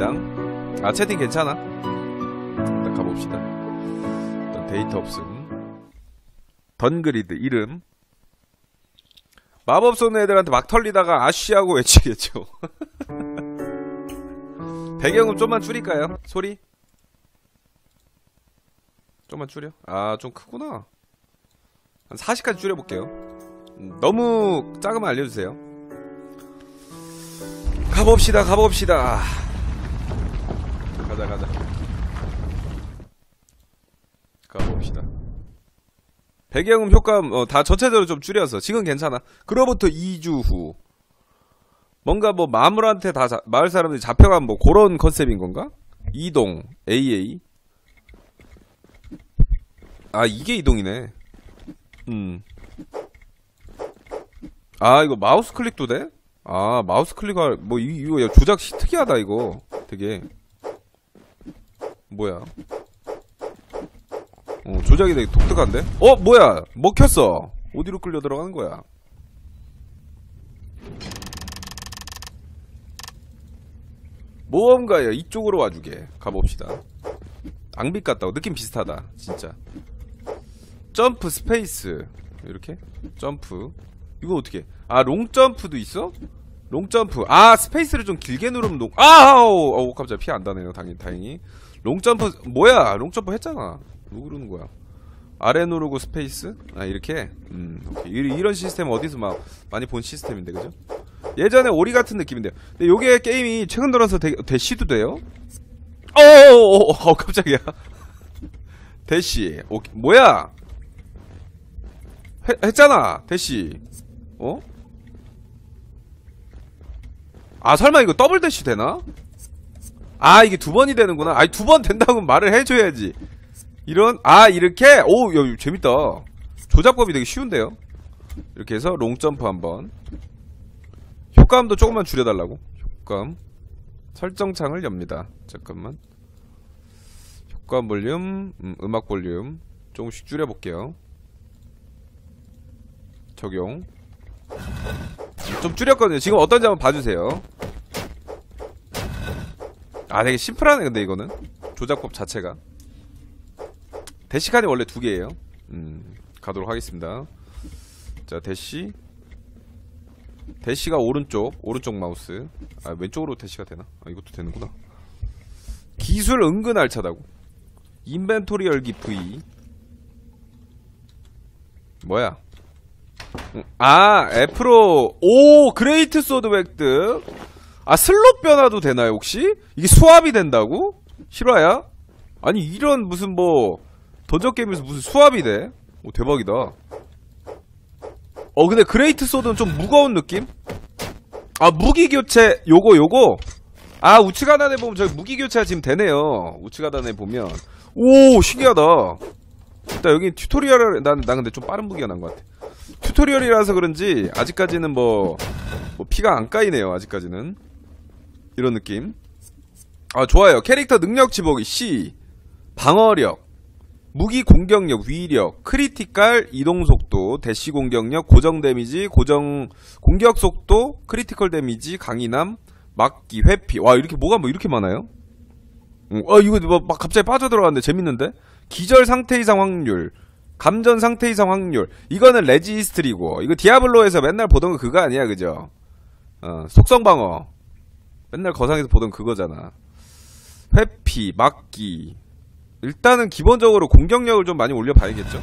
됩니다. 아 채팅 괜찮아. 일단 가봅시다. 일단 데이터 없음. 던그리드 이름. 마법 쏘는 애들한테 막 털리다가 아쉬하고 외치겠죠. 배경음 좀만 줄일까요? 소리? 좀만 줄여? 아, 좀 크구나. 한 40까지 줄여볼게요. 음, 너무 작으면 알려주세요. 가봅시다, 가봅시다. 가자, 가자. 가봅시다. 배경음 효과음, 어, 다 전체적으로 좀 줄여서. 지금 괜찮아. 그로부터 2주 후. 뭔가 뭐 마물한테 다 자- 마을 사람들이 잡혀간 뭐 그런 컨셉인 건가? 이동, AA. 아, 이게 이동이네. 음. 아, 이거 마우스 클릭도 돼? 아, 마우스 클릭할, 뭐, 이- 이거, 야, 조작 시 특이하다, 이거. 되게. 뭐야. 어, 조작이 되게 독특한데? 어, 뭐야. 먹혔어. 어디로 끌려 들어가는 거야? 모험가야, 이쪽으로 와주게. 가봅시다. 앙빛 같다고. 느낌 비슷하다. 진짜. 점프 스페이스 이렇게 점프 이거 어떻게 아 long jump도 있어? long jump 아 스페이스를 좀 길게 누르면 long 아우 어우 깜짝 피 안 다네요 당연히 다행히 long jump 뭐야? long jump 했잖아. 뭐 그러는 거야? 아래 누르고 스페이스? 아 이렇게? 음 오케이. 이- 이런 시스템 어디서 막 많이 본 시스템인데 그죠? 예전에 오리 같은 느낌인데 근데 요게 게임이 최근 들어서 대, 대시도 돼요? 어어어 어, 깜짝이야. 대시. 오 뭐야? 했, 했잖아 대시. 어? 아 설마 이거 더블 대시 되나? 아 이게 두 번이 되는구나. 아니 두 번 된다고 말을 해줘야지. 이런 아 이렇게? 오 야, 재밌다. 조작법이 되게 쉬운데요? 이렇게 해서 롱점프 한번. 효과음도 조금만 줄여달라고. 효과음. 설정창을 엽니다. 잠깐만. 효과음 볼륨 음, 음악 볼륨. 조금씩 줄여볼게요. 적용. 좀 줄였거든요. 지금 어떤지 한번 봐주세요 아 되게 심플하네 근데 이거는. 조작법 자체가. 대시칸이 원래 두 개예요. 음 가도록 하겠습니다. 자 대시. 대시가 오른쪽 오른쪽 마우스. 아 왼쪽으로 대시가 되나? 아 이것도 되는구나. 기술 은근 알차다고. inventory 열기 V. 뭐야? 음, 아 F로. 오 great sword 획득 아 슬롯 변화도 되나요 혹시? 이게 swap이 된다고? 실화야? 아니 이런 무슨 뭐 던전 게임에서 무슨 swap이 돼? 오 대박이다 어 근데 great sword는 좀 무거운 느낌? 아 무기 교체 요거 요거 아 우측 하단에 보면 저기 무기 교체가 지금 되네요 우측 하단에 보면 오 신기하다 일단 여기 tutorial을 난, 난 근데 좀 빠른 무기가 난 것 같아 tutorial이라서 그런지 아직까지는 뭐, 뭐 피가 안 까이네요 아직까지는 이런 느낌. 아 좋아요. 캐릭터 능력치 보기 C. 방어력 무기 공격력 위력 critical 이동 속도 대시 공격력 고정 damage 고정 공격 속도 critical damage 강인함 막기 회피. 와 이렇게 뭐가 뭐 이렇게 많아요? 음, 어 이거 뭐막 갑자기 빠져들어갔는데 재밌는데? 기절 상태 이상 확률 감전 상태 이상 확률. 이거는 resist이고. 이거 디아블로에서 맨날 보던 거 그거 아니야 그죠? 어 속성 방어 맨날 거상에서 보던 그거잖아. 회피 막기. 일단은 기본적으로 공격력을 좀 많이 올려봐야겠죠?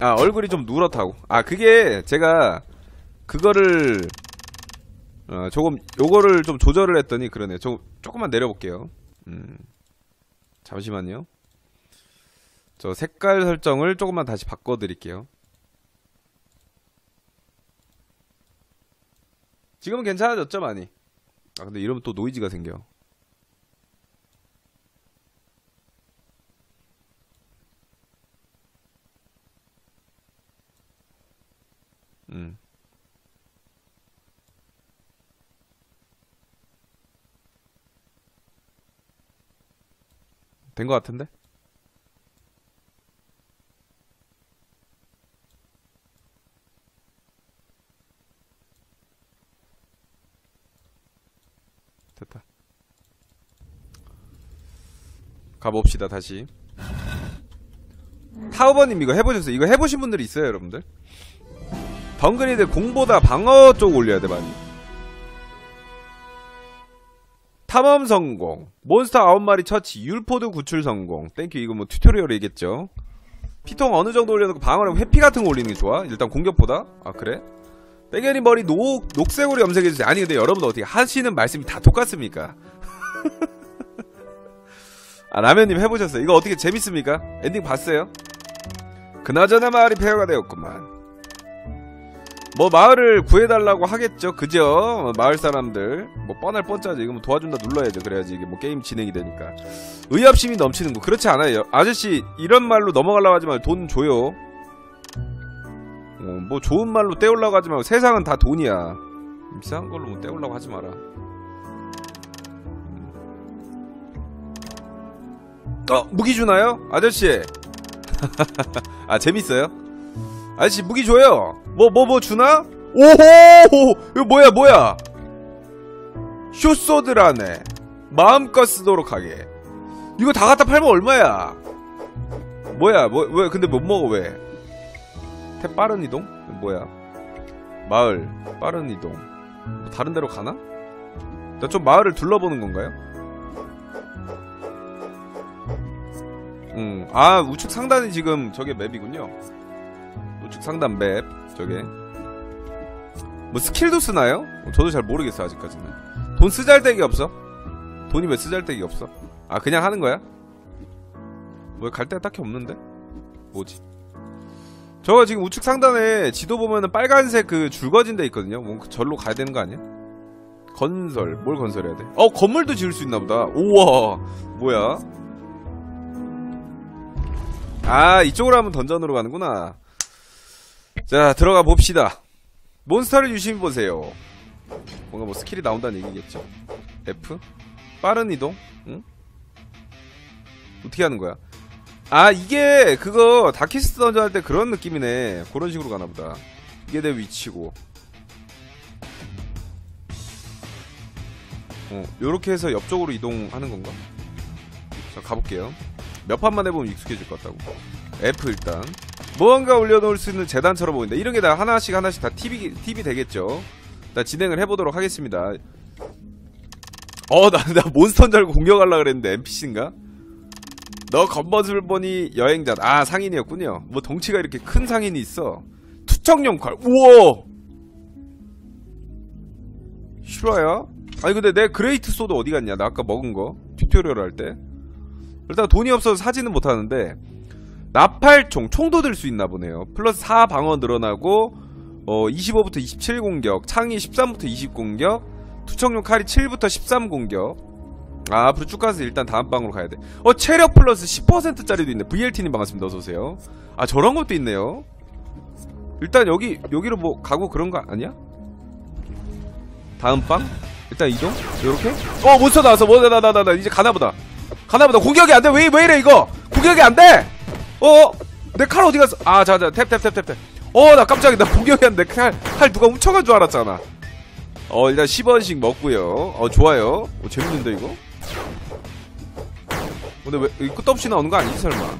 아 얼굴이 좀 누렇다고. 아 그게 제가 그거를 어, 조금 요거를 좀 조절을 했더니 그러네. 조, 조금만 내려볼게요. 음, 잠시만요. 저 색깔 설정을 조금만 다시 바꿔드릴게요 지금은 괜찮아졌죠 많이 아 근데 이러면 또 노이즈가 생겨 음. 된 것 같은데? 가봅시다 다시 타오버님 이거 해보셨어요? 이거 해보신 분들이 있어요 여러분들? 덩그리들 공보다 방어 쪽 올려야 돼 많이 탐험 성공 몬스터 9마리 처치 율포드 구출 성공 thank you 이거 뭐 tutorial이겠죠 피통 어느 정도 올려놓고 방어력 회피 같은 거 올리는 게 좋아? 일단 공격보다? 아 그래? 땡겨니 머리 녹, 녹색으로 염색해주세요 아니 근데 여러분들 어떻게 하시는 말씀이 다 똑같습니까? 아 라면님 해보셨어요? 이거 어떻게 재밌습니까? 엔딩 봤어요? 그나저나 마을이 폐허가 되었구만. 뭐 마을을 구해달라고 하겠죠. 그죠? 마을 사람들. 뭐 뻔할 뻔짜지 이거 뭐 도와준다 눌러야죠. 그래야지 이게 뭐 게임 진행이 되니까. 의협심이 넘치는 거. 그렇지 않아요. 아저씨 이런 말로 넘어가려고 하지 말고 돈 줘요. 어, 뭐 좋은 말로 떼우려고 하지 말고 세상은 다 돈이야. 이상한 걸로 뭐 떼우려고 하지 마라 어 무기 주나요? 아저씨 아 재밌어요? 아저씨 무기 줘요 뭐 뭐 뭐 주나? 오호 이거 뭐야 뭐야 쇼소드라네 마음껏 쓰도록 하게 이거 다 갖다 팔면 얼마야 뭐야 뭐 왜 근데 못 먹어 왜태 빠른 이동? 뭐야 마을 빠른 이동 뭐 다른 데로 가나? 나 좀 마을을 둘러보는 건가요? 음, 아 우측 상단이 지금 저게 맵이군요 우측 상단 맵 저게 뭐 스킬도 쓰나요? 저도 잘 모르겠어 아직까지는 돈 쓰잘데기 없어? 돈이 왜 쓰잘데기 없어? 아 그냥 하는 거야? 왜 갈 데가 딱히 없는데? 뭐지? 저거 지금 우측 상단에 지도 보면은 빨간색 그 줄거진 데 있거든요 뭐 절로 가야 되는 거 아니야? 건설 뭘 건설해야 돼? 어 건물도 지을 수 있나 보다 우와 뭐야 아 이쪽으로 하면 dungeon으로 가는구나. 자 들어가 봅시다. monster를 유심히 보세요. 뭔가 뭐 skill이 나온다는 얘기겠죠. F? 빠른 이동? 응? 어떻게 하는 거야? 아 이게 그거 Darkest Dungeon 할 때 그런 느낌이네. 그런 식으로 가나보다. 이게 내 위치고. 어 요렇게 해서 옆쪽으로 이동하는 건가? 자 가볼게요 몇 판만 해보면 익숙해질 것 같다고. F 일단. 무언가 올려놓을 수 있는 재단처럼 보인다. 이런 게 다 하나씩 하나씩 다 팁이, 팁이 되겠죠. 일단 진행을 해보도록 하겠습니다. 어나 나 몬스터인 줄 알고 공격하려고 그랬는데 NPC인가? 너 겉모습을 보니 여행자 아 상인이었군요. 뭐 덩치가 이렇게 큰 상인이 있어. 투척용 칼. 우와! 실화야? 아니 근데 내 great sword 어디 갔냐? 나 아까 먹은 거. tutorial 할 때 일단 돈이 없어서 사지는 못하는데 나팔총 총도 들 수 있나 보네요. 플러스 4 방어 늘어나고 어 25부터 27 공격 창이 13부터 20 공격 투척용 칼이 7부터 13 공격. 아 앞으로 쭉 가서 일단 다음 방으로 가야 돼 어 체력 플러스 10%짜리도 있네. VLT님 반갑습니다. 어서오세요. 아 저런 것도 있네요. 일단 여기 여기로 뭐 가고 그런 거 아니야? 다음 방? 일단 이동? 요렇게? 어 몬스터 나왔어. 뭐나나 나 나 이제 가나보다 가나보다 공격이 안 돼. 왜, 왜 이래 이거? 공격이 안 돼! 어? 내 칼 어디 갔어? 아 자 자 탭 탭 탭 탭 탭. 어 나 깜짝이야. 나 공격이 안 돼. 칼, 칼 누가 훔쳐간 줄 알았잖아. 어 일단 10원씩 먹고요. 어 좋아요. 어, 재밌는데 이거? 근데 왜 이거 끝없이 나오는 거 아니지 설마?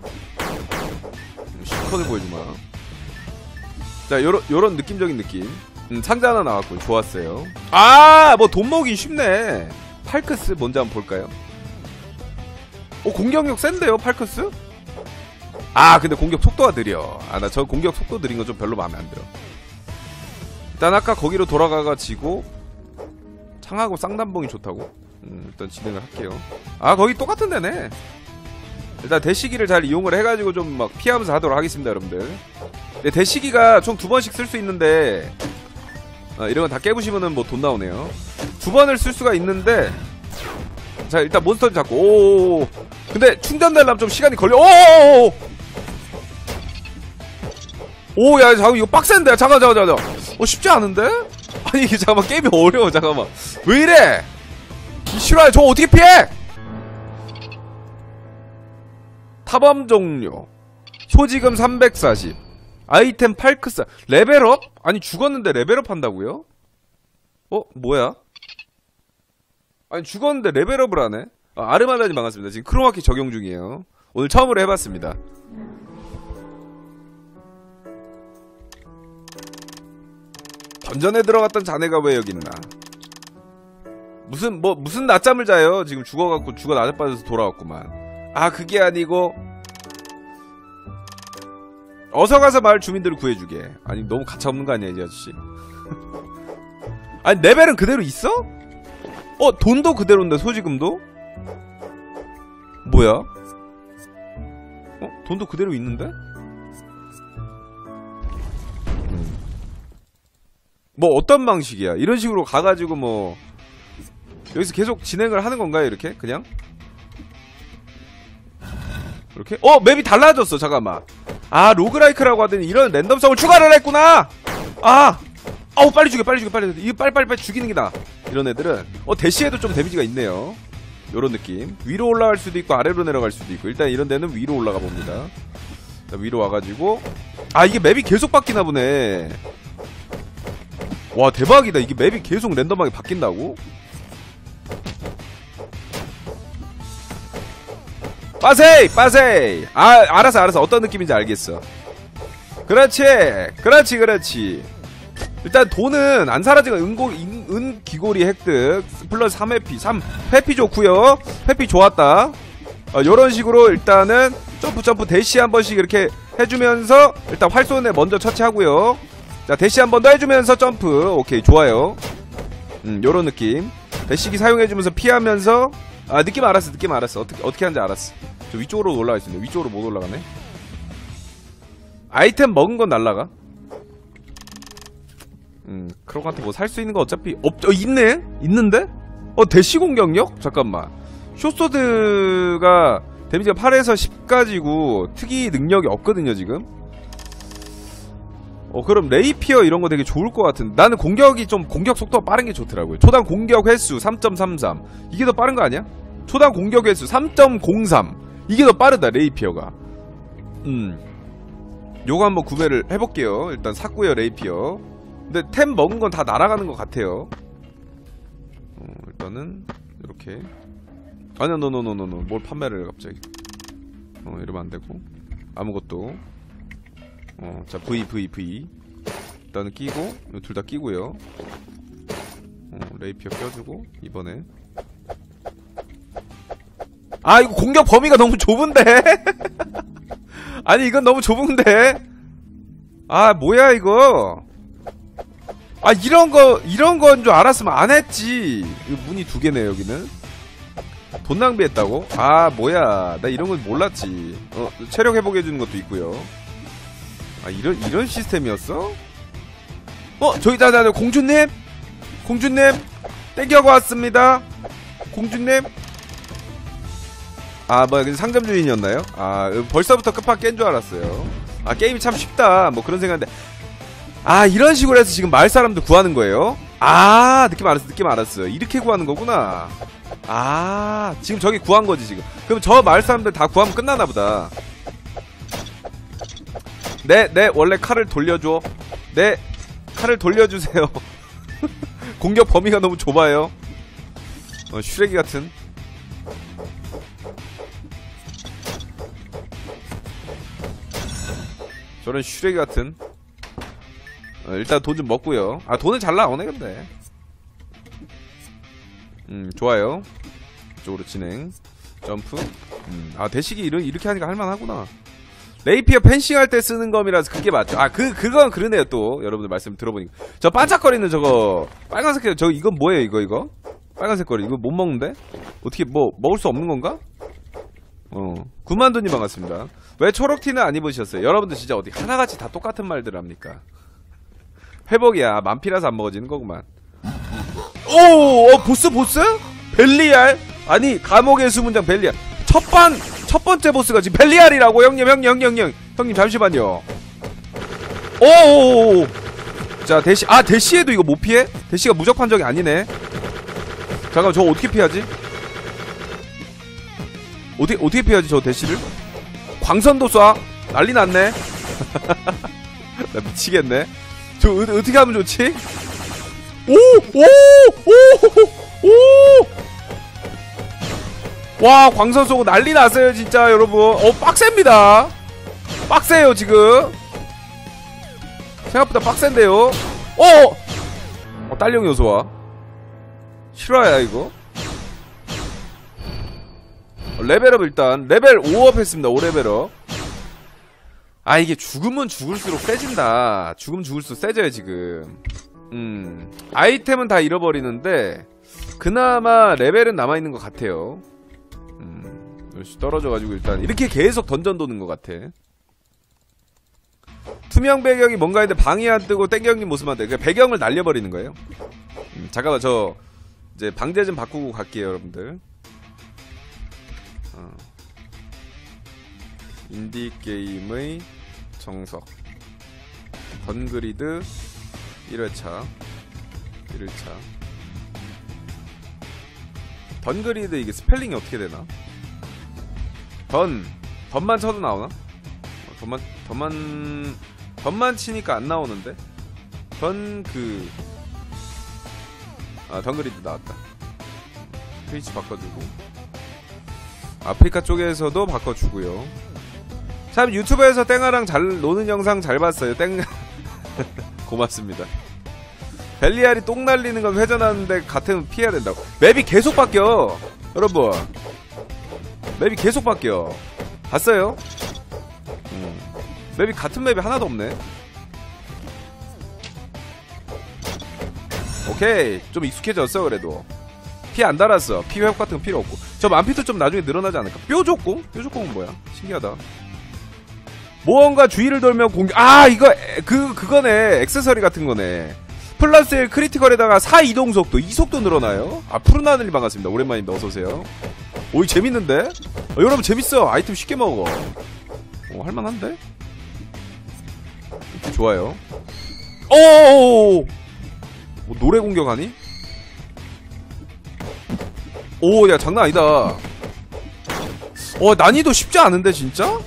시커을 보여주 마. 자 요런, 요런 느낌적인 느낌. 음, 상자 하나 나왔고 좋았어요. 아 뭐 돈 모으기 쉽네. 팔크스 뭔지 한번 볼까요 오 공격력 센데요 팔크스? 아 근데 공격 속도가 느려. 아 나 저 공격 속도 느린 거 좀 별로 마음에 안 들어. 일단 아까 거기로 돌아가가지고 창하고 쌍단봉이 좋다고? 음, 일단 진행을 할게요. 아 거기 똑같은 데네. 일단 대시기를 잘 이용을 해가지고 좀 막 피하면서 하도록 하겠습니다 여러분들. 네, 대시기가 총 두 번씩 쓸 수 있는데 아, 이런 건 다 깨부시면은 뭐 돈 나오네요. 두 번을 쓸 수가 있는데 자 일단 몬스터 잡고 오 근데 충전되려면 좀 시간이 걸려 오오오 오야 잠깐 이거 빡센데? 잠깐 잠깐 잠깐 어 쉽지 않은데? 아니 이게 잠깐만 게임이 어려워 잠깐만. 왜 이래? 이 싫어요 저 어떻게 피해? 탐험 종료. 소지금 340 아이템 팔크사. level up? 아니 죽었는데 level up 한다고요? 어 뭐야? 아니 죽었는데 level up을 하네 어, 아르마다님 반갑습니다. 지금 크로마키 적용 중이에요. 오늘 처음으로 해봤습니다. 던전에 들어갔던 자네가 왜 여기 있나? 무슨 뭐 무슨 낮잠을 자요? 지금 죽어갖고 죽어 낮에 빠져서 돌아왔구만. 아 그게 아니고 어서 가서 마을 주민들을 구해주게. 아니 너무 가차 없는 거 아니야 이 아저씨? 아니 레벨은 그대로 있어? 어 돈도 그대로인데 소지금도? 뭐야? 어 돈도 그대로 있는데? 음. 뭐 어떤 방식이야? 이런 식으로 가가지고 뭐 여기서 계속 진행을 하는 건가요 이렇게 그냥? 이렇게? 어 맵이 달라졌어 잠깐만 아 로그라이크라고 하더니 이런 랜덤성을 추가를 했구나 아 아우 빨리 죽여 빨리 죽여 빨리. 이거 빨리 빨리 빨리 죽이는 게 나아 이런 애들은 어 대시에도 좀 데미지가 있네요. 요런 느낌. 위로 올라갈 수도 있고 아래로 내려갈 수도 있고 일단 이런 데는 위로 올라가 봅니다. 자, 위로 와가지고. 아 이게 맵이 계속 바뀌나 보네. 와 대박이다. 이게 맵이 계속 랜덤하게 바뀐다고? 빠세이! 빠세이! 아 알았어 알았어 어떤 느낌인지 알겠어. 그렇지! 그렇지 그렇지 일단 돈은 안 사라지고 은고, 인, 은 귀고리 획득 플러스 3회피 3 회피 좋구요. 회피 좋았다. 어, 요런 식으로 일단은 점프 점프 대시 한 번씩 이렇게 해주면서 일단 활 쏜 애 먼저 처치하고요. 자 대시 한 번 더 해주면서 점프. 오케이 좋아요. 음 요런 느낌. 대시기 사용해주면서 피하면서 아 느낌 알았어 느낌 알았어. 어떻게 어떻게 하는지 알았어. 저 위쪽으로 올라가 있습니다. 위쪽으로 못 올라가네. 아이템 먹은 건 날라가 음 크로한테 뭐살수 있는 거 어차피 없 어, 있네? 있는데? 어 대시 공격력? 잠깐만. 쇼소드가 데미지가 8에서 10까지고 특이 능력이 없거든요 지금. 어 그럼 레이피어 이런 거 되게 좋을 것 같은데 나는 공격이 좀 공격 속도가 빠른 게 좋더라고요. 초당 공격 횟수 3.33 이게 더 빠른 거 아니야? 초당 공격 횟수 3.03 이게 더 빠르다 rapier가. 음. 요거 한번 구매를 해볼게요. 일단 샀고요 레이피어 근데 템 먹은 건 다 날아가는 것 같아요 어, 일단은 이렇게 아니야 노노노노노 뭘 판매를 해 갑자기 어 이러면 안되고 아무것도 어, 자, V, V, V. 일단은 끼고, 둘 다 끼고요. 어, 레이피어 껴주고, 이번에. 아, 이거 공격 범위가 너무 좁은데? 아니, 이건 너무 좁은데? 아, 뭐야, 이거? 아, 이런 거, 이런 건 줄 알았으면 안 했지. 문이 두 개네, 여기는. 돈 낭비했다고? 아, 뭐야. 나 이런 건 몰랐지. 어, 체력 회복해 주는 것도 있고요. 아 이런 이런 시스템이었어? 어 저기 다다 공주님 공주님 땡겨고 왔습니다 공주님 아 뭐야 상점 주인이었나요? 아 벌써부터 끝판 깬 줄 알았어요 아 게임이 참 쉽다 뭐 그런 생각인데 아 이런 식으로 해서 지금 마을 사람들 구하는 거예요? 아 느낌 알았어 느낌 알았어 이렇게 구하는 거구나 아 지금 저기 구한 거지 지금 그럼 저 마을 사람들 다 구하면 끝나나 보다 네, 네, 원래 칼을 돌려줘. 네, 칼을 돌려주세요. 공격 범위가 너무 좁아요. 어, 슈레기 같은. 저런 슈레기 같은. 어, 일단 돈 좀 먹고요. 아, 돈은 잘 나오네, 근데. 음, 좋아요. 이쪽으로 진행. 점프. 음, 아, 대식이 이런, 이렇게 하니까 할만하구나. 레이피어 펜싱 할 때 쓰는 검이라서 그게 맞죠. 아, 그, 그건 그러네요, 또. 여러분들 말씀 들어보니까. 저 반짝거리는 저거, 빨간색, 저, 이건 뭐예요, 이거, 이거? 빨간색 거리. 이거 못 먹는데? 어떻게, 뭐, 먹을 수 없는 건가? 어. 구만돈님 반갑습니다. 왜 초록티는 안 입으셨어요? 여러분들 진짜 어디 하나같이 다 똑같은 말들 합니까? 회복이야. 만피라서 안 먹어지는 거구만. 오! 어, 보스, 보스? 벨리알? 아니, 감옥의 수문장 벨리알. 첫반 첫 번째 보스가 지금 벨리알이라고 형님 형님 형님 형님 형님 잠시만요 오오오오 자 대시 아 대시에도 이거 못 피해? 대시가 무적 판정이 아니네 잠깐 저거 어떻게 피하지? 어떻게 어떻게 피하지 저 대시를? 광선도 쏴 난리 났네 나 미치겠네 저 어, 어떻게 하면 좋지? 오! 오! 오! 오! 와 광선 쏘고 난리 났어요 진짜 여러분 어 빡셉니다 빡세요 지금 생각보다 빡센데요 어! 어 딸령 요소와 실화야 이거 어, level up 일단 레벨 5 up 했습니다 5 level up 아 이게 죽으면 죽을수록 세진다 죽으면 죽을수록 세져요 지금 음 아이템은 다 잃어버리는데 그나마 레벨은 남아있는 것 같아요 음 떨어져가지고 일단 이렇게 계속 던전 도는 것 같아 투명 배경이 뭔가 했는데 방이 안 뜨고 땡경님 모습만 돼. 그 배경을 날려버리는 거예요. 음, 잠깐만 저 이제 방제 좀 바꾸고 갈게요, 여러분들. 어. 인디 게임의 정석. 던그리드 1회차. 1회차. 던그리드 이게 스펠링이 어떻게 되나? 던 던만 쳐도 나오나? 어, 던만 던만 던만 치니까 안 나오는데 던그 아 던그리드 나왔다 트위치 바꿔주고 아프리카 쪽에서도 바꿔주고요 참 유튜브에서 땡아랑 잘 노는 영상 잘 봤어요 땡 고맙습니다 벨리알이 똥 날리는 건 회전하는데 같으면 피해야 된다고 맵이 계속 바뀌어 여러분 맵이 계속 바뀌어 봤어요? 음. 맵이 같은 맵이 하나도 없네. 오케이. 좀 익숙해졌어, 그래도. 피 안 달았어. 피 회복 같은 거 필요 없고. 저 만피도 좀 나중에 늘어나지 않을까? 뾰족공? 뾰족공은 뭐야? 신기하다. 모험과 주위를 돌면 공격, 아, 이거, 에, 그, 그거네. 액세서리 같은 거네. 플러스 1 critical에다가 4 이동 속도, 이속도 늘어나요? 아, 푸른 하늘이 반갑습니다. 오랜만입니다. 어서오세요. 오이, 재밌는데? 어, 여러분, 재밌어. 아이템 쉽게 먹어. 오, 할만한데? 좋아요. 오오오오! 뭐 노래 공격하니? 오, 야, 장난 아니다. 어, 난이도 쉽지 않은데, 진짜?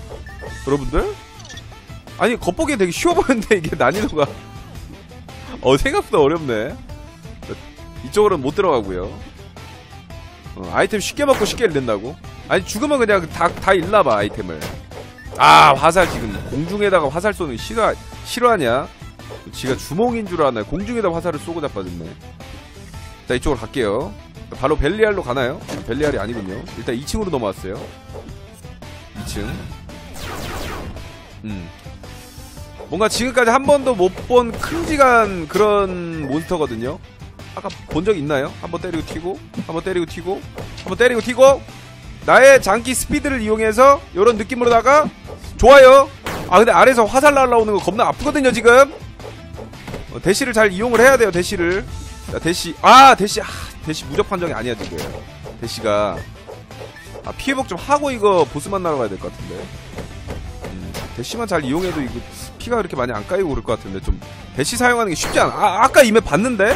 여러분들? 아니, 겉보기엔 되게 쉬워 보이는데, 이게 난이도가. 어, 생각보다 어렵네. 이쪽으로는 못 들어가고요. 어, 아이템 쉽게 먹고 쉽게 잃는다고? 아니, 죽으면 그냥 다, 다 잃나봐, 아이템을. 아, 화살 지금, 공중에다가 화살 쏘는 싫어, 싫어하냐? 지가 주몽인 줄 아나 공중에다 화살을 쏘고 자빠졌네. 자, 이쪽으로 갈게요. 바로 벨리알로 가나요? 아, 벨리알이 아니군요. 일단 2층으로 넘어왔어요. 2층. 음. 뭔가 지금까지 한 번도 못 본 큼직한 그런 몬스터거든요. 아까 본 적 있나요? 한번 때리고 튀고, 한번 때리고 튀고, 한번 때리고 튀고, 나의 장기 스피드를 이용해서 이런 느낌으로다가 좋아요. 아 근데 아래에서 화살 날라오는 거 겁나 아프거든요 지금. 어, 대시를 잘 이용을 해야 돼요 대시를. 자, 대시 아 대시 아, 대시 무적 판정이 아니야 지금. 대시가 아 피해복 좀 하고 이거 보스 만나러 가야 될 것 같은데. 음, 대시만 잘 이용해도 이거 피가 그렇게 많이 안 까이고 그럴 것 같은데 좀 대시 사용하는 게 쉽지 않아. 아 아까 이메 봤는데.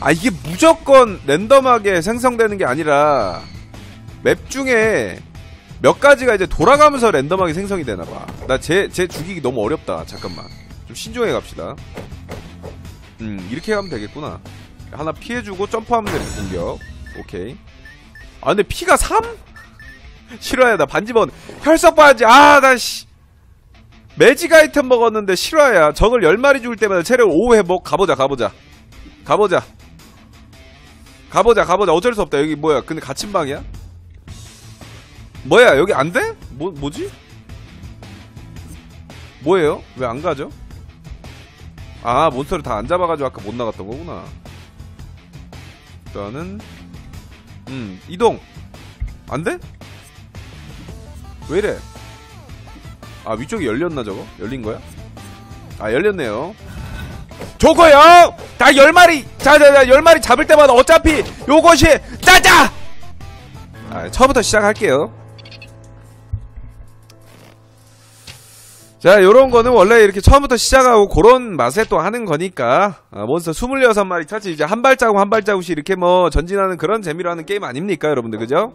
아 이게 무조건 랜덤하게 생성되는 게 아니라 맵 중에 몇 가지가 이제 돌아가면서 랜덤하게 생성이 되나봐. 나 쟤 쟤 죽이기 너무 어렵다. 잠깐만. 좀 신중하게 갑시다. 음 이렇게 가면 되겠구나. 하나 피해주고 점프하면 되는 공격. 오케이. 아 근데 피가 3? 실화야 나 반지번 혈석 반지. 아나씨 매직 아이템 먹었는데 실화야 적을 10마리 죽을 때마다 체력 5 회복 가보자 가보자 가보자 가보자 가보자 어쩔 수 없다 여기 뭐야 근데 갇힌 방이야? 뭐야 여기 안 돼? 뭐 뭐지? 뭐예요? 왜 안 가죠? 아 몬스터를 다 안 잡아가지고 아까 못 나갔던 거구나 일단은 음 이동 안 돼? 왜 이래? 아 위쪽이 열렸나 저거? 열린 거야? 아 열렸네요 저거요! 다 열마리 자자자 열마리 잡을 때마다 어차피 요것이 짜자! 아 처음부터 시작할게요 자, 요런 거는 원래 이렇게 처음부터 시작하고 그런 맛에 또 하는 거니까. 아, 몬스터 26마리 차치 이제 한 발자국 한 발자국씩 이렇게 뭐 전진하는 그런 재미로 하는 게임 아닙니까, 여러분들, 그죠?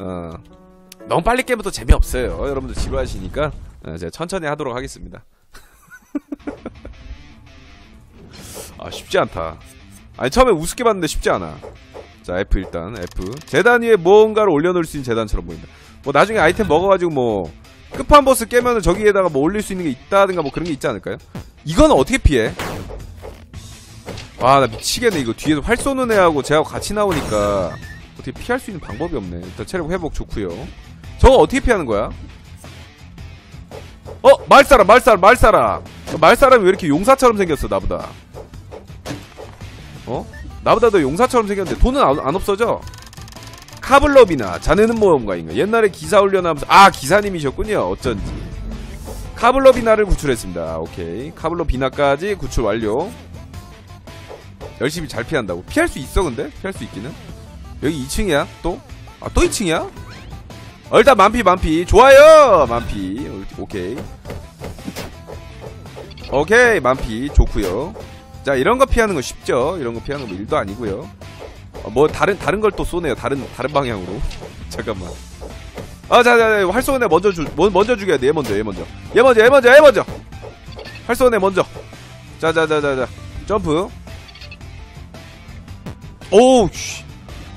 어. 너무 빨리 깨면 또 재미없어요. 여러분들 지루하시니까. 어, 제가 천천히 하도록 하겠습니다. 아, 쉽지 않다. 아니, 처음에 우습게 봤는데 쉽지 않아. 자 F 일단 F 재단 위에 무언가를 올려놓을 수 있는 재단처럼 보인다 뭐 나중에 아이템 먹어가지고 뭐 끝판 보스 깨면은 저기에다가 뭐 올릴 수 있는 게 있다든가 뭐 그런 게 있지 않을까요? 이거는 어떻게 피해? 와 나 미치겠네 이거 뒤에서 활 쏘는 애하고 쟤하고 같이 나오니까 어떻게 피할 수 있는 방법이 없네 일단 체력 회복 좋고요 저거 어떻게 피하는 거야? 어 말사람 말사람 말사람 말사람이 왜 이렇게 용사처럼 생겼어 나보다 어? 나보다 더 용사처럼 생겼는데 돈은 안, 안 없어져? 카블럽이나 자네는 모험가인가 옛날에 기사 훈련하면서 아 기사님이셨군요 어쩐지 카블럽이나를 구출했습니다 오케이 카블럽이나까지 구출 완료 열심히 잘 피한다고 피할 수 있어 근데? 피할 수 있기는 여기 2층이야 또? 아 또 2층이야? 어, 일단 만피 만피. 좋아요! 만피. 오케이. 오케이 만피. 좋고요. 자 이런 거 피하는 거 쉽죠? 이런 거 피하는 거 일도 아니고요. 어, 뭐 다른 다른 걸 또 쏘네요. 다른 다른 방향으로. 잠깐만. 아자자 활쏘는 애 먼저 주 뭐- 먼저 죽여야 돼얘 먼저 얘 먼저. 얘 먼저 얘 먼저 얘 먼저. 활쏘는 애 먼저. 자자자자자. 점프. 오우 씨.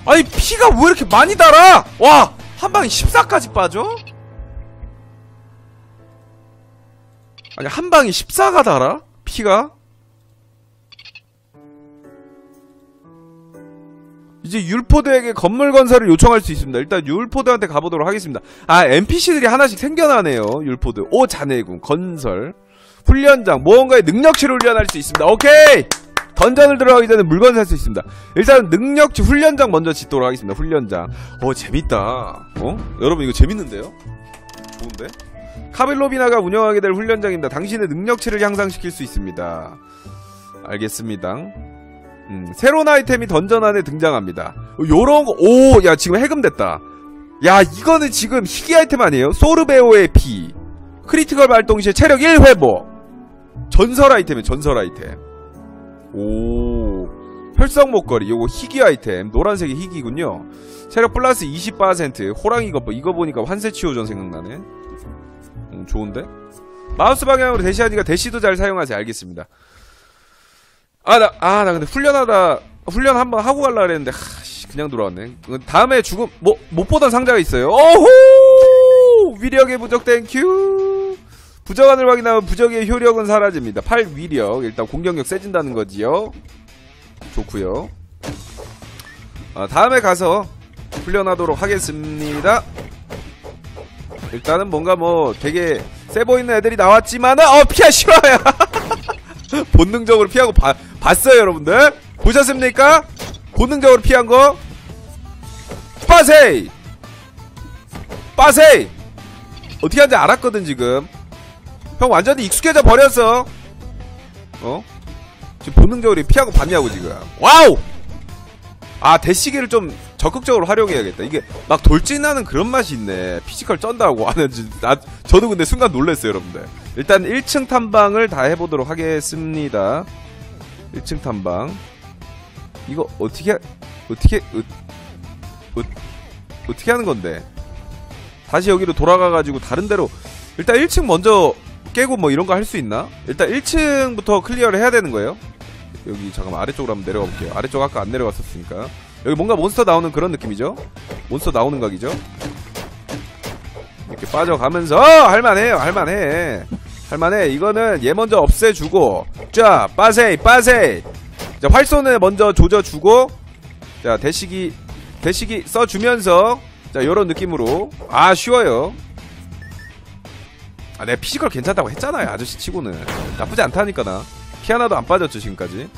아니 피가 왜 이렇게 많이 달아? 와 한 방에 14까지 빠져? 아니 한 방에 14가 달아? 피가? 이제 율포드에게 건물 건설을 요청할 수 있습니다. 일단 율포드한테 가보도록 하겠습니다. 아 NPC들이 하나씩 생겨나네요. 율포드 오 자네군 건설 훈련장 무언가의 능력치를 훈련할 수 있습니다. 오케이 던전을 들어가기 전에 물건 살 수 있습니다. 일단 능력치 훈련장 먼저 짓도록 하겠습니다. 훈련장. 어 재밌다. 어? 여러분 이거 재밌는데요? 좋은데? 카빌로비나가 운영하게 될 훈련장입니다. 당신의 능력치를 향상시킬 수 있습니다. 알겠습니다. 음, 새로운 아이템이 던전 안에 등장합니다. 어, 요런 거, 오, 야, 지금 해금됐다. 야, 이거는 지금 희귀 아이템 아니에요? 소르베오의 피. critical 발동 시 체력 1 회복. 전설 아이템이에요, 전설 아이템. 오. 혈성 목걸이, 요거 희귀 아이템. 노란색이 희귀군요. 체력 플러스 20%. 호랑이 거보. 이거 보니까 환세취호전 생각나네. 음, 좋은데? 마우스 방향으로 대시하니까 대시도 잘 사용하세요. 알겠습니다. 아, 나, 아, 나 근데 훈련하다, 훈련 한번 하고 갈라 그랬는데, 하, 씨, 그냥 돌아왔네. 그 다음에 죽음, 뭐, 못 보던 상자가 있어요. 오호! 위력의 부적 thank you! 부적안을 확인하면 부적의 효력은 사라집니다. 8 위력. 일단 공격력 세진다는 거지요. 좋고요 아, 다음에 가서 훈련하도록 하겠습니다. 일단은 뭔가 뭐 되게 세 보이는 애들이 나왔지만은, 어, 피하 싫어요! 본능적으로 피하고 봐, 봤어요, 여러분들? 보셨습니까? 본능적으로 피한 거? 빠세이! 빠세이! 어떻게 하는지 알았거든, 지금. 형 완전히 익숙해져 버렸어. 어? 지금 본능적으로 피하고 봤냐고, 지금. 와우! 아, 대시기를 좀 적극적으로 활용해야겠다. 이게 막 돌진하는 그런 맛이 있네. physical 쩐다고. 아, 나, 저도 근데 순간 놀랐어요, 여러분들. 일단 1층 탐방을 다 해보도록 하겠습니다. 1층 탐방. 이거 어떻게, 어떻게, 어, 어, 어떻게 하는 건데? 다시 여기로 돌아가가지고 다른 데로. 일단 1층 먼저 깨고 뭐 이런 거 할 수 있나? 일단 1층부터 clear를 해야 되는 거예요. 여기 잠깐만 아래쪽으로 한번 내려가 볼게요. 아래쪽 아까 안 내려갔었으니까. 여기 뭔가 몬스터 나오는 그런 느낌이죠? 몬스터 나오는 각이죠? 이렇게 빠져가면서 어, 할만해요 할만해 할만해 이거는 얘 먼저 없애주고 자 빠세이 빠세이 자 활손을 먼저 조져주고 자 대시기 대시기 써주면서 자 요런 느낌으로 아 쉬워요 아 내가 physical 괜찮다고 했잖아요 아저씨 치고는. 나쁘지 않다니까 나. 피 하나도 안 빠졌죠 지금까지.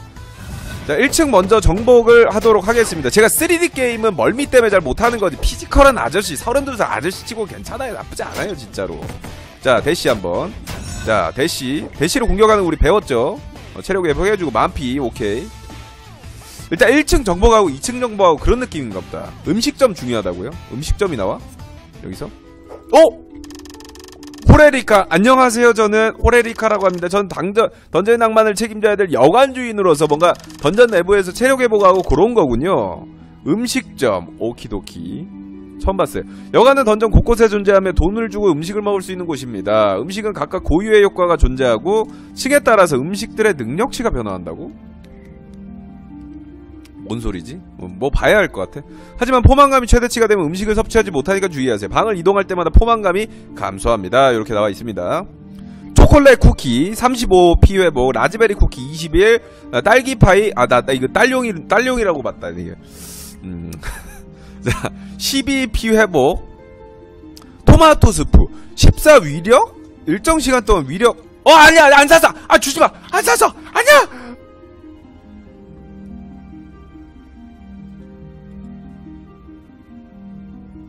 자 1층 먼저 정복을 하도록 하겠습니다. 제가 3D 게임은 멀미 때문에 잘 못하는 거지. physical은 아저씨 32살 아저씨 치고 괜찮아요. 나쁘지 않아요 진짜로. 자 대시 한번. 자 대시. 대시로 공격하는 거 우리 배웠죠? 어, 체력 회복해주고 만피. 오케이. 일단 1층 정복하고 2층 정복하고 그런 느낌인가 보다. 음식점 중요하다고요? 음식점이 나와? 여기서? 어? 호레리카 안녕하세요. 저는 호레리카라고 합니다. 전 당전 던전 낭만을 책임져야 될 여관 주인으로서 뭔가 던전 내부에서 체력 회복하고 그런 거군요. 음식점 오키도키. 처음 봤어요. 여관은 던전 곳곳에 존재하며 돈을 주고 음식을 먹을 수 있는 곳입니다. 음식은 각각 고유의 효과가 존재하고 층에 따라서 음식들의 능력치가 변화한다고? 뭔 소리지? 뭐, 뭐 봐야 할 것 같아. 하지만 포만감이 최대치가 되면 음식을 섭취하지 못하니까 주의하세요. 방을 이동할 때마다 포만감이 감소합니다. 이렇게 나와 있습니다. 초콜릿 쿠키 35p 회복, 라즈베리 쿠키 21, 아, 딸기 파이, 아, 나, 나 이거 딸용이, 딸용이라고 봤다, 이게. 음. 자, 12p 회복, 토마토 스프, 14 위력? 일정 시간 동안 위력, 어, 아니야, 안 샀어! 아, 주지 마! 안 샀어! 아니야!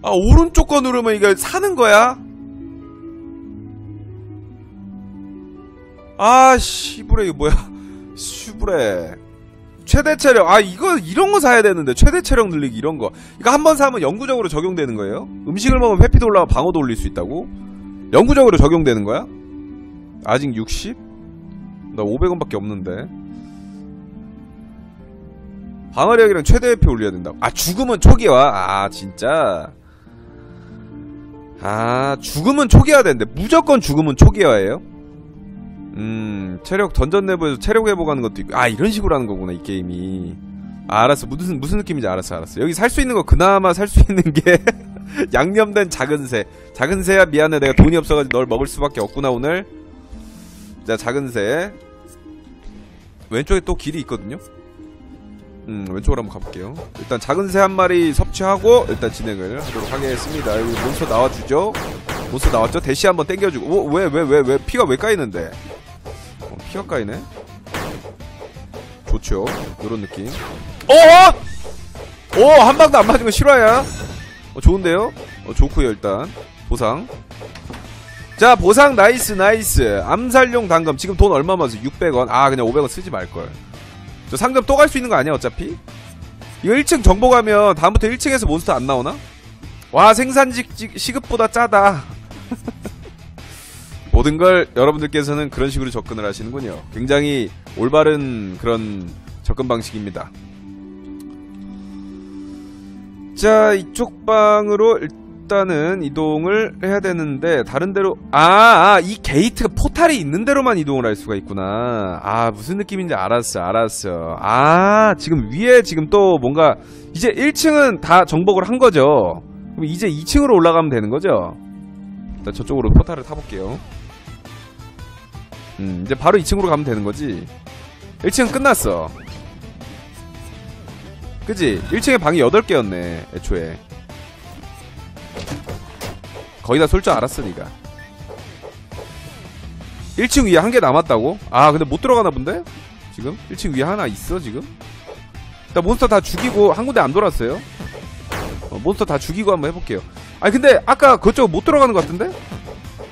아, 오른쪽 거 누르면 이거 사는 거야? 아, 씨부레, 이거 뭐야. 씨부레. 최대 체력. 아, 이거, 이런 거 사야 되는데. 최대 체력 늘리기, 이런 거. 이거 한 번 사면 영구적으로 적용되는 거예요? 음식을 먹으면 회피도 올라가 방어도 올릴 수 있다고? 영구적으로 적용되는 거야? 아직 60? 나 500원밖에 없는데. 방어력이랑 최대 회피 올려야 된다고. 아, 죽음은 초기화. 아, 진짜. 아, 죽음은 초기화 된대. 무조건 죽음은 초기화예요? 음, 체력 던전 내부에서 체력 회복하는 것도 있고. 아, 이런 식으로 하는 거구나, 이 게임이. 아, 알았어. 무슨, 무슨 느낌인지 알았어, 알았어. 여기 살 수 있는 거, 그나마 살 수 있는 게, 양념된 작은 새. 작은 새야, 미안해. 내가 돈이 없어가지고 널 먹을 수밖에 없구나, 오늘. 자, 작은 새. 왼쪽에 또 길이 있거든요? 음, 왼쪽으로 한번 가볼게요. 일단 작은 새 한 마리 섭취하고, 일단 진행을 하도록 하겠습니다. 여기 몬스터 나와주죠? 몬스터 나왔죠? 대시 한번 땡겨주고. 오, 왜, 왜, 왜, 왜, 피가 왜 까이는데? 어, 피가 까이네? 좋죠. 요런 느낌. 어! 오! 한 방도 안거 실화야? 어, 좋은데요? 어, 좋고요 일단. 보상. 자, 보상 nice, nice. 암살용 단검. 지금 돈 얼마 맞아? 600원. 아, 그냥 500원 쓰지 말걸. 저 상점 또 갈 수 있는 거 아니야, 어차피? 이거 1층 정복하면 다음부터 1층에서 몬스터 안 나오나? 와, 생산직 시급보다 짜다. 모든 걸 여러분들께서는 그런 식으로 접근을 하시는군요. 굉장히 올바른 그런 접근 방식입니다. 자, 이쪽 방으로 일단은 이동을 해야 되는데 다른 데로 아, 아, 이 게이트가 포탈이 있는 데로만 이동을 할 수가 있구나. 아, 무슨 느낌인지 알았어. 알았어. 아, 지금 위에 지금 또 뭔가 이제 1층은 다 정복을 한 거죠. 그럼 이제 2층으로 올라가면 되는 거죠? 일단 저쪽으로 포탈을 타 볼게요. 음, 이제 바로 2층으로 가면 되는 거지. 1층 끝났어. 그지? 1층에 방이 8개였네, 애초에. 거의 다 쏠 줄 알았어, 니가. 1층 위에 한 개 남았다고? 아, 근데 못 들어가나 본데? 지금? 1층 위에 하나 있어, 지금? 일단 몬스터 다 죽이고 한 군데 안 돌았어요. 어, 몬스터 다 죽이고 한번 해볼게요. 아니, 근데 아까 그쪽 못 들어가는 것 같은데?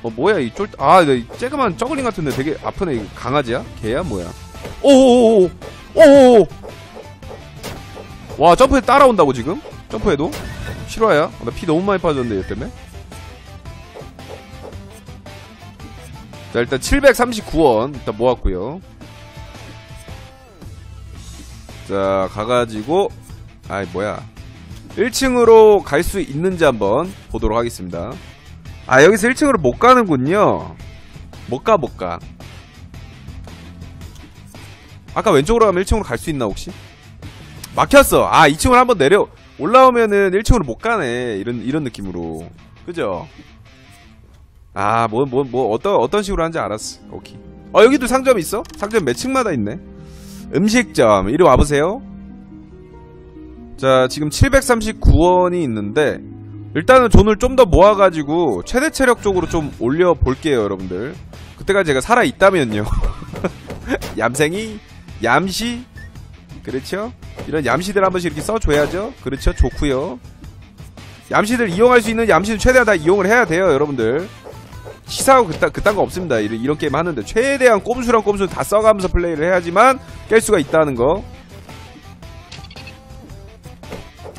어, 뭐야, 이 쫄, 아, 이 쬐그만 저글링 같은데 되게 아프네. 이거 강아지야? 개야? 뭐야? 오오오오! 오오오! 와, 점프해 따라온다고, 지금? 점프해도? 실화야? 어, 나피 너무 많이 빠졌는데, 얘 때문에? 자, 일단 739원 일단 모았고요 자, 가가지고, 아이, 뭐야. 1층으로 갈 수 있는지 한번 보도록 하겠습니다. 아, 여기서 1층으로 못 가는군요. 못 가, 못 가. 아까 왼쪽으로 가면 1층으로 갈 수 있나, 혹시? 막혔어. 아, 2층으로 한번 내려, 올라오면은 1층으로 못 가네. 이런, 이런 느낌으로. 그죠? 아, 뭐, 뭐, 뭐, 어떤, 어떤 식으로 하는지 알았어. 오케이. 어, 여기도 상점이 있어? 상점 몇 층마다 있네. 음식점. 이리 와보세요. 자, 지금 739원이 있는데, 일단은 돈을 좀 더 모아가지고, 최대 체력 쪽으로 좀 올려볼게요, 여러분들. 그때까지 제가 살아있다면요. 얌생이, 얌시, 그렇죠? 이런 얌시들 한 번씩 이렇게 써줘야죠. 그렇죠? 좋구요. 얌시들 이용할 수 있는 얌시는 최대한 다 이용을 해야 돼요, 여러분들. 시사하고 그따, 그딴 거 없습니다. 이런, 이런 게임 하는데. 최대한 꼼수랑 꼼수 다 써가면서 플레이를 해야지만 깰 수가 있다는 거.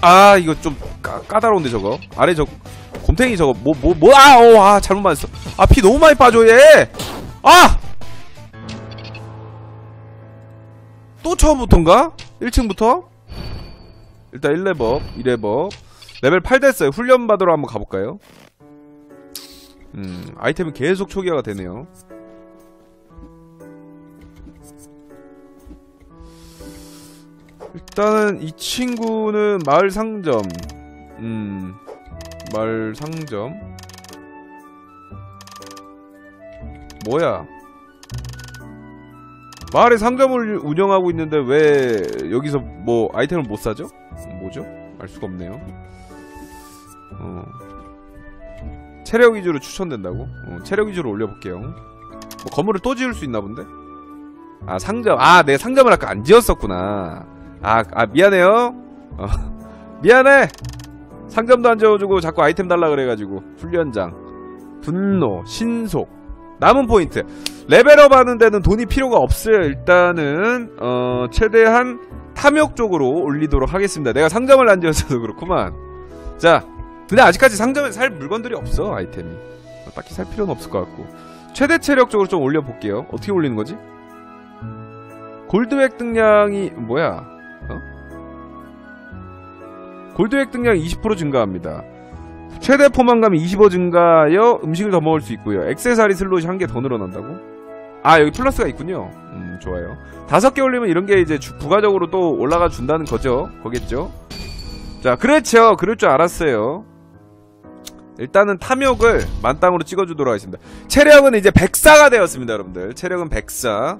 아, 이거 좀 까, 까다로운데, 저거. 아래 저, 곰탱이 저거, 뭐, 뭐, 뭐, 아, 어, 아, 잘못 맞았어. 아, 피 너무 많이 빠져, 얘! 아! 또 처음부터인가? 1층부터? 일단 1레벨, 2레벨. 레벨 8 됐어요. 훈련 받으러 한번 가볼까요? 음, 아이템은 계속 초기화가 되네요. 일단은 이 친구는 마을 상점. 음, 마을 상점. 뭐야? 마을에 상점을 운영하고 있는데 왜 여기서 뭐 아이템을 못 사죠? 뭐죠? 알 수가 없네요. 어. 체력 위주로 추천된다고? 어, 체력 위주로 올려볼게요. 뭐 건물을 또 지을 수 있나 본데? 아 상점. 아, 내 상점을 아까 안 지었었구나. 아, 아 미안해요. 어, 미안해. 상점도 안 지어주고 자꾸 아이템 달라 그래가지고 훈련장, 분노, 신속, 남은 포인트. 레벨업 하는 데는 돈이 필요가 없어요. 일단은 어, 최대한 탐욕 쪽으로 올리도록 하겠습니다. 내가 상점을 안 지어서도 그렇구만. 자, 근데 아직까지 상점에 살 물건들이 없어 아이템이. 어, 딱히 살 필요는 없을 것 같고. 최대 체력 쪽으로 좀 올려볼게요. 어떻게 올리는 거지? 골드 획득량이 뭐야? 어? 골드 획득량이 20% 증가합니다. 최대 포만감이 25 증가하여 음식을 더 먹을 수 있고요. 액세서리 슬롯이 한 개 더 늘어난다고? 아 여기 플러스가 있군요. 음 좋아요. 다섯 개 올리면 이런 게 이제 주- 부가적으로 또 올라가 준다는 거죠. 거겠죠? 자 그렇죠. 그럴 줄 알았어요. 일단은 탐욕을 만땅으로 찍어주도록 하겠습니다. 체력은 이제 백사가 되었습니다, 여러분들. 체력은 백사.